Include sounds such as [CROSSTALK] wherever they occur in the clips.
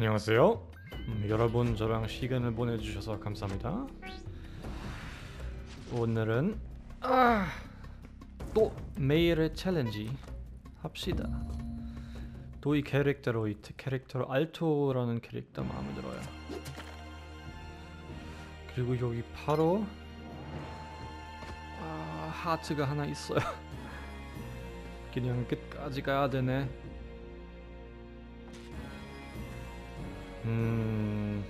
안녕하세요. 음, 여러분 저랑 시간을 보내주셔서 감사합니다. 오늘은 아, 또 매일의 챌린지 합시다. 또 이 캐릭터로 이 캐릭터로 알토라는 캐릭터 마음에 들어요. 그리고 여기 바로 아, 하트가 하나 있어요. [LAUGHS] 그냥 끝까지 가야 되네. 음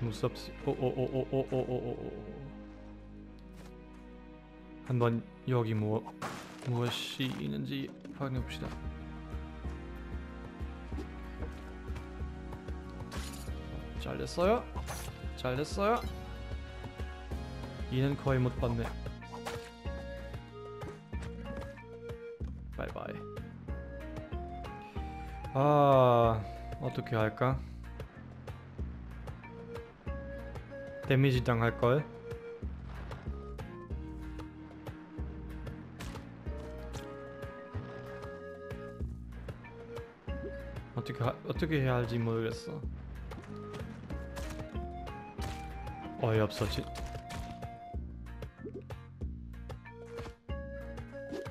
무섭지 어, 오오오오오오오오 한번 여기 뭐 무엇이 있는지 확인해 봅시다. 잘 됐어요? 잘 됐어요? 이는 거의 못 봤네. 바이바이. 아 어떻게 할까? 데미지 당할 걸. 어떻게 하, 어떻게 해야 할지 모르겠어. 어이없어 진.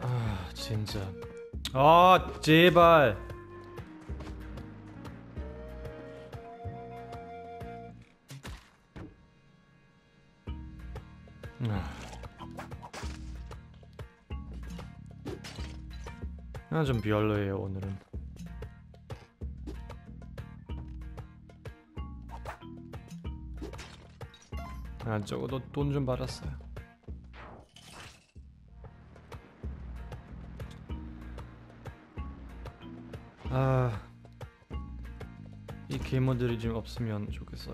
아 진짜. 아 제발. 아, 좀 별로예요 오늘은. 아, 적어도 돈 좀 받았어요. 아, 이 게이머들이 좀 없으면 좋겠어요.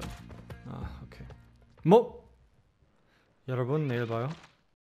아, 오케이. 뭐? 여러분 내일 봐요.